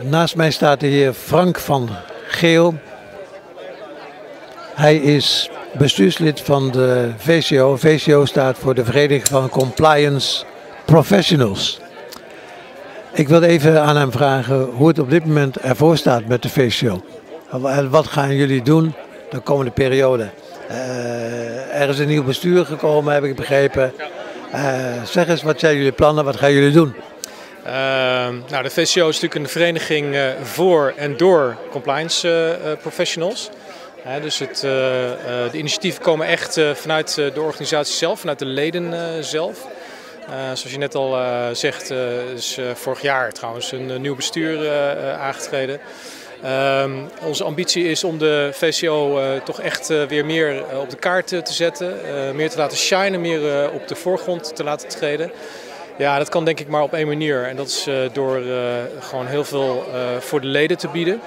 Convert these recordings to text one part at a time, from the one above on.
Naast mij staat de heer Frank van Geel. Hij is bestuurslid van de VCO. VCO staat voor de Vereniging van Compliance Professionals. Ik wil even aan hem vragen hoe het op dit moment ervoor staat met de VCO. En wat gaan jullie doen de komende periode? Uh, er is een nieuw bestuur gekomen, heb ik begrepen. Uh, zeg eens, wat zijn jullie plannen? Wat gaan jullie doen? Uh, nou, de VCO is natuurlijk een vereniging uh, voor en door compliance uh, professionals. dus het, de initiatieven komen echt vanuit de organisatie zelf, vanuit de leden zelf. zoals je net al zegt, is vorig jaar trouwens een nieuw bestuur aangetreden. Uh, onze ambitie is om de VCO toch echt weer meer op de kaart te zetten. meer te laten shinen, meer op de voorgrond te laten treden. Ja, dat kan denk ik maar op één manier. En dat is door gewoon heel veel voor de leden te bieden.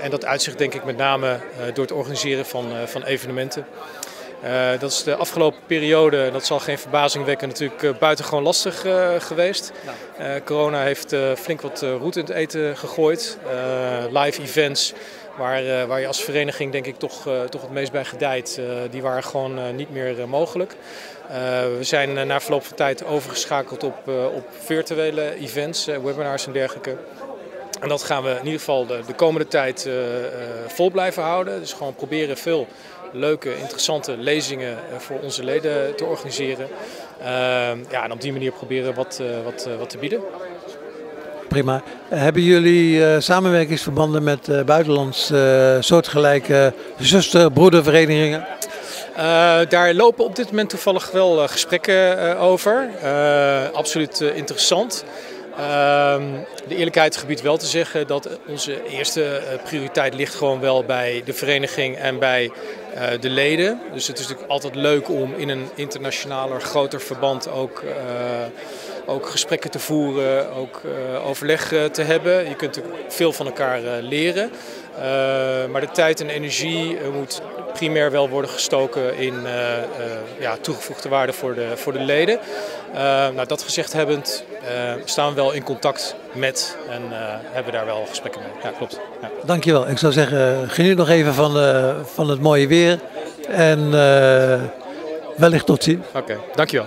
en dat uitzicht denk ik met name door het organiseren van, van evenementen. Dat is de afgelopen periode, dat zal geen verbazing wekken, natuurlijk buitengewoon lastig geweest. corona heeft flink wat route in het eten gegooid. live events, waar, waar je als vereniging denk ik toch, toch het meest bij gedijt, die waren gewoon niet meer mogelijk. we zijn na verloop van tijd overgeschakeld op, op virtuele events, webinars en dergelijke. En dat gaan we in ieder geval de, de komende tijd vol blijven houden. Dus gewoon proberen veel leuke, interessante lezingen voor onze leden te organiseren. ja, en op die manier proberen wat, wat, wat te bieden. Hebben jullie samenwerkingsverbanden met buitenlands soortgelijke zuster, broederverenigingen? Daar lopen op dit moment toevallig wel gesprekken over. absoluut interessant. Ehm, de eerlijkheid gebied wel te zeggen dat onze eerste eh, prioriteit ligt gewoon wel bij de vereniging en bij de leden. Dus het is natuurlijk altijd leuk om in een internationaler, groter verband ook, ook gesprekken te voeren, ook overleg te hebben. Je kunt veel van elkaar leren. maar de tijd en energie moet primair wel worden gestoken in ja, toegevoegde waarde voor de, voor de leden. nou, dat gezegd hebbend staan we wel in contact met en hebben daar wel gesprekken mee. Ja, klopt. Ja. Dankjewel. Ik zou zeggen, geniet nog even van, van het mooie weer en wellicht tot ziens. Oké, okay, dankjewel.